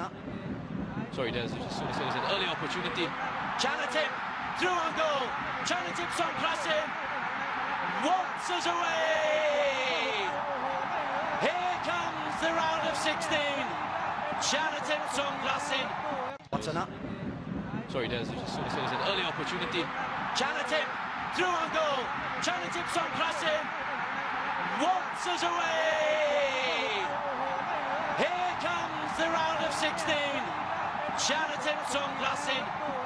Up. Sorry, Des, as soon as there's an early opportunity. Chanathip through on goal. Chanathip Songkrasin waltzes away. Here comes the round of 16. Chanathip Songkrasin. Watson up. Sorry, Des, as soon as there's an early opportunity. Chanathip through on goal. Chanathip Songkrasin waltzes away. Here comes the round of 16. Chanathip Songkrasin